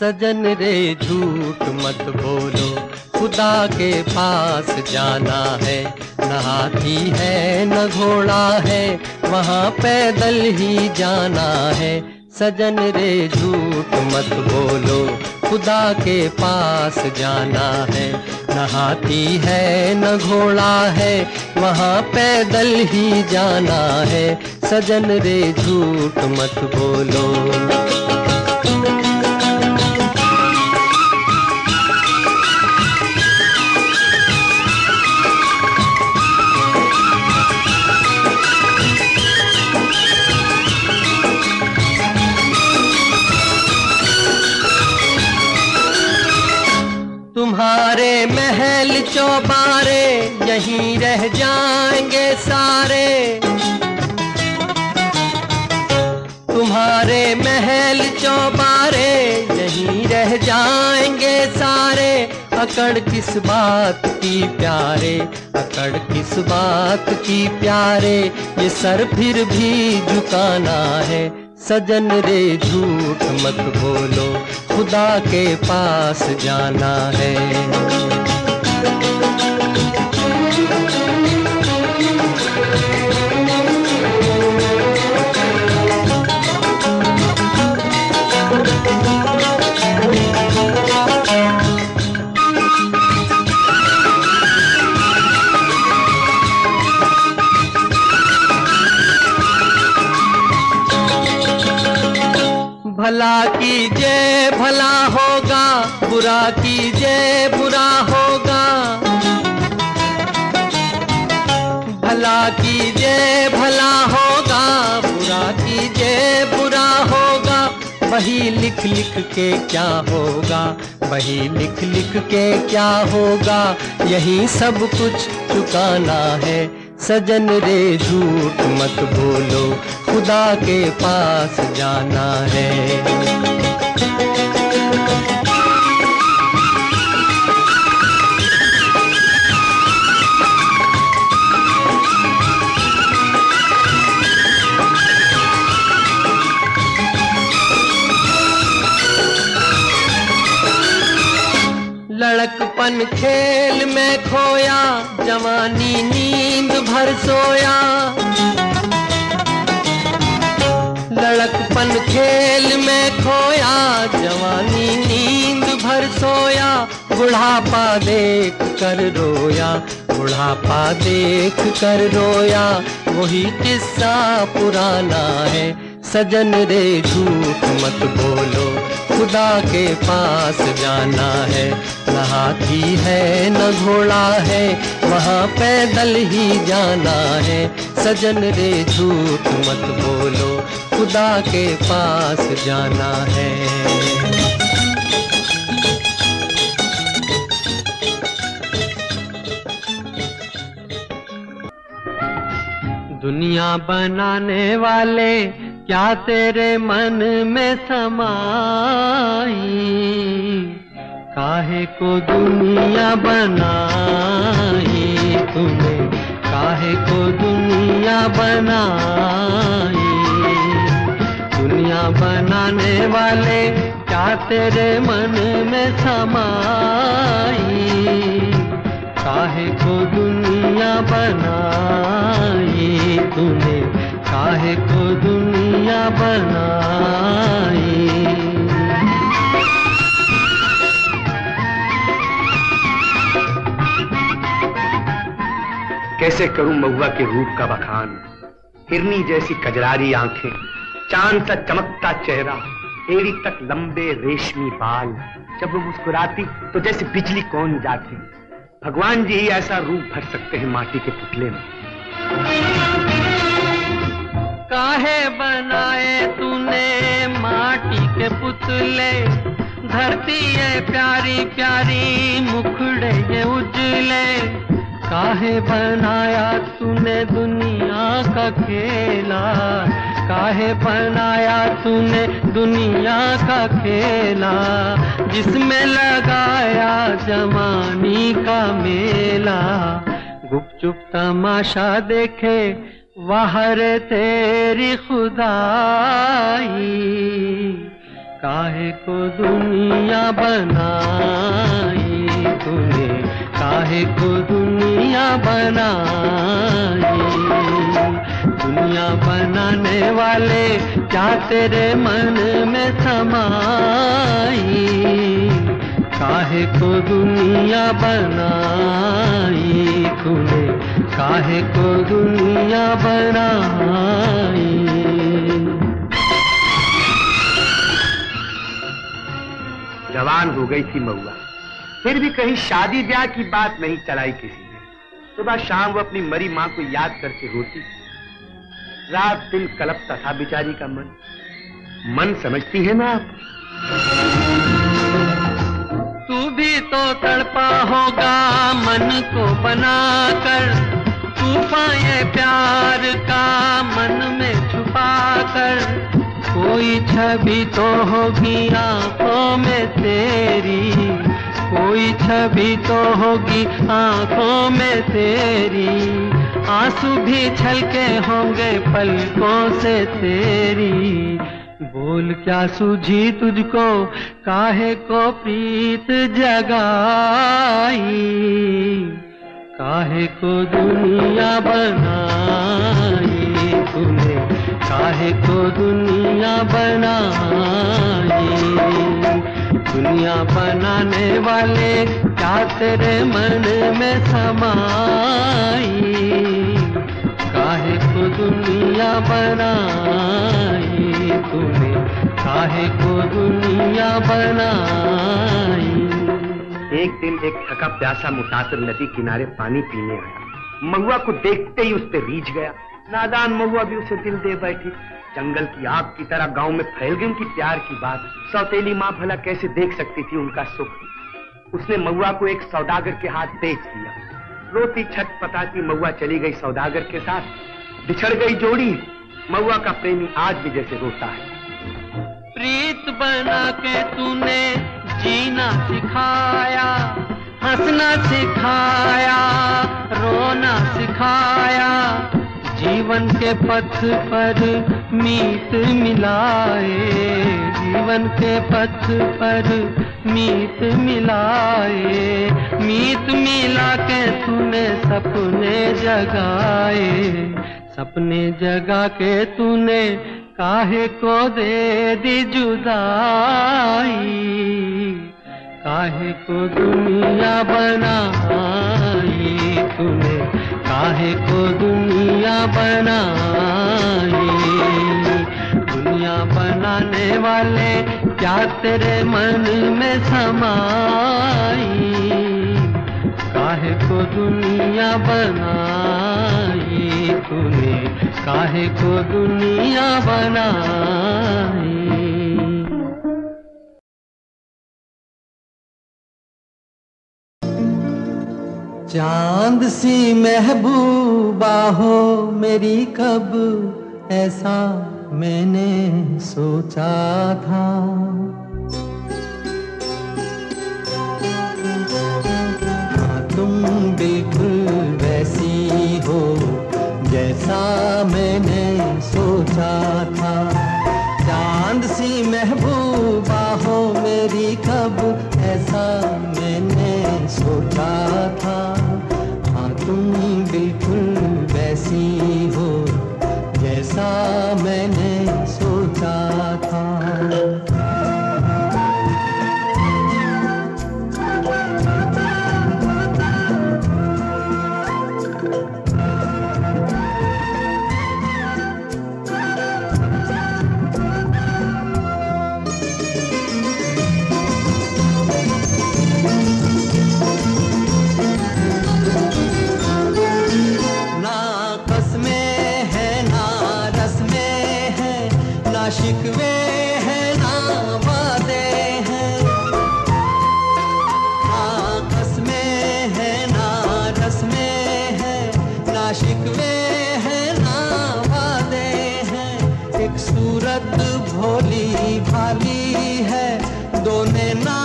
सजन रे, झूठ मत बोलो। खुदा के पास जाना है न हाथी है, न घोड़ा है, वहाँ पैदल ही जाना है। सजन रे, झूठ मत बोलो। खुदा के पास जाना है न हाथी है, न घोड़ा है, वहाँ पैदल ही जाना है। सजन रे, झूठ मत बोलो। चौबारे यहीं रह जाएँगे सारे। तुम्हारे महल चौबारे यहीं रह जाएँगे सारे। अकड़ किस बात की प्यारे, अकड़ किस बात की प्यारे। ये सर फिर भी झुकाना है, सजन रे झूठ मत बोलो, खुदा के पास जाना है। कीजिए, भला होगा। बुरा कीजिए, बुरा होगा। भला कीजिए, भला होगा। बुरा कीजिए, बुरा होगा। वही लिख लिख के क्या होगा? वही लिख लिख के क्या होगा? यही सब कुछ चुकाना है। सजन रे, झूठ मत बोलो, खुदा के पास जाना है। लड़कपन खेल में खोया जवानी नींद भर सोया। लड़कपन खेल में खोया, जवानी नींद भर सोया, बुढ़ापा देख कर रोया, बुढ़ापा देख कर रोया, वही किस्सा पुराना है, सजन रे झूठ मत बोलो, खुदा के पास जाना है न हाथी है, न घोड़ा है वहाँ पैदल ही जाना है। सजन रे, झूठ मत बोलो, खुदा के पास जाना है। दुनिया बनाने वाले, क्या तेरे मन में समाई? काहे को दुनिया बनाई तूने काहे को दुनिया बनाई? दुनिया बनाने वाले क्या तेरे मन में समाई? काहे को दुनिया बनाई? तूने काहे को दुनिया बनाई? कैसे करूँ महुआ के रूप का बखान? हिरनी जैसी कजरारी आँखें, चाँद सा चमकता चेहरा, एड़ी तक लंबे रेशमी बाल। जब वो मुस्कुराती तो जैसे बिजली कौन जाती। भगवान जी ही ऐसा रूप भर सकते हैं माटी के पुतले में। काहे बनाए तूने माटी के पुतले? धरती है प्यारी प्यारी मुखड़े ये उजले। काहे बनाया तूने दुनिया का खेला काहे बनाया तूने दुनिया का खेला जिसमें लगाया जवानी का मेला। गुपचुप तमाशा देखे, वाहर तेरी खुदाई। काहे को दुनिया बनाई तूने? काहे को दुनिया बनाई दुनिया बनाने वाले क्या तेरे मन में समाई? काहे को दुनिया बनाई? तूने काहे को दुनिया बनाई? जवान हो गई थी महुआ। फिर भी कहीं शादी ब्याह की बात नहीं चलाई किसी ने। सुबह शाम वो अपनी मरी माँ को याद करके रोती। रात दिन कलपता था बिचारी का मन। मन समझती है ना आप? तू भी तो तड़पा होगा मन को बनाकर। तूफ़ान प्यार का मन में छुपा कर कोई छवि तो होगी आँखों में तेरी। कोई छवि तो होगी आँखों में तेरी। आँसू भी छलके होंगे पलकों से तेरी। बोल क्या सूझी तुझको, काहे को प्रीत जगाई? काहे को दुनिया बनाई तूने? काहे को दुनिया बनाई? दुनिया बनाने वाले क्या तेरे मन में समाई। काहे को दुनिया बनाई तूने? काहे को दुनिया बनाई? एक दिन एक थका प्यासा मुसाफिर नदी किनारे पानी पीने आया। महुआ को देखते ही उस पर रीझ गया। नादान महुआ भी उसे दिल दे बैठी। जंगल की आग की तरह गाँव में फैल गई उनकी प्यार की बात। सौतेली माँ भला कैसे देख सकती थी उनका सुख? उसने महुआ को एक सौदागर के हाथ बेच दिया। रोती छत पटाती महुआ चली गई सौदागर के साथ। बिछड़ गई जोड़ी। महुआ का प्रेमी आज भी जैसे रोता है। प्रीत बना के तूने जीना सिखाया, हंसना सिखाया, रोना सिखाया। जीवन के पथ पर मीत मिलाए, जीवन के पथ पर मीत मिलाए, मीत मिला के तूने सपने जगाए, सपने जगा के तूने काहे को दे दी जुदाई, काहे को दुनिया बनाई, तूने काहे को दुनिया बनाई। दुनिया बनाने वाले क्या तेरे मन में समाई? काहे को दुनिया बनाई? तूने काहे को दुनिया बनाई? चाँद सी महबूबा हो मेरी कब ऐसा मैंने सोचा था। भोली भाली है। दोने ना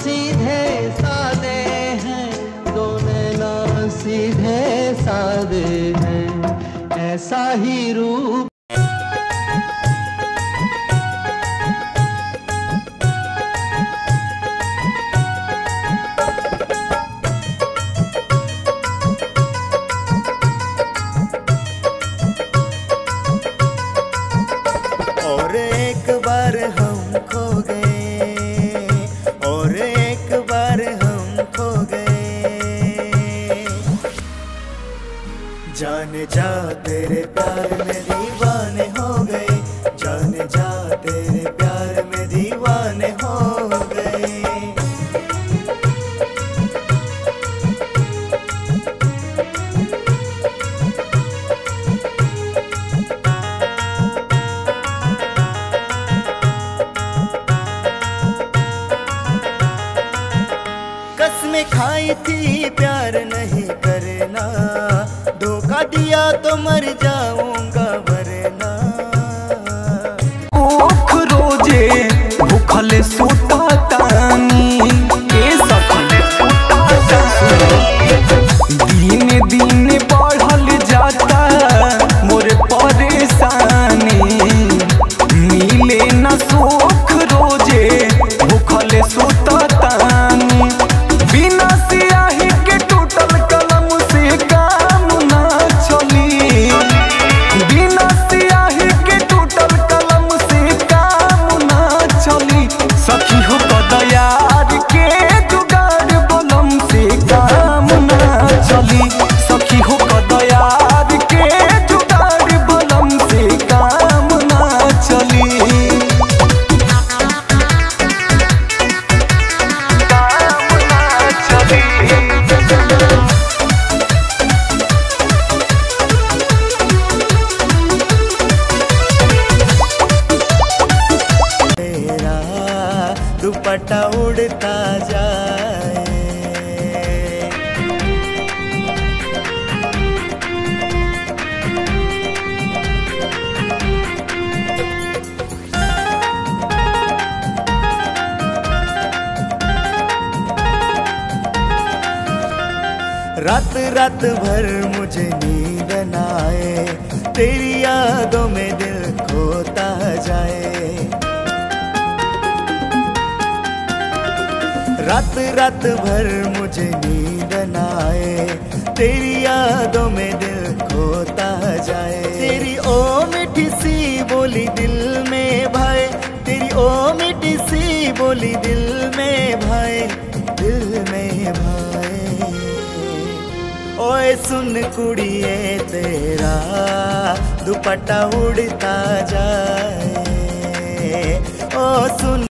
सीधे सादे हैं। दोने ना सीधे सादे हैं। ऐसा ही रूप भूखल सुता रात रात भर मुझे नींद न आए। तेरी यादों में दिल खोता जाए। रात रात भर मुझे नींद न आए। तेरी यादों में दिल खोता जाए। तेरी ओ मीठी सी बोली दिल में भाई तेरी ओ मीठी सी बोली दिल में ओए सुन कुड़िए तेरा दुपट्टा उड़ता जाए। ओ सुन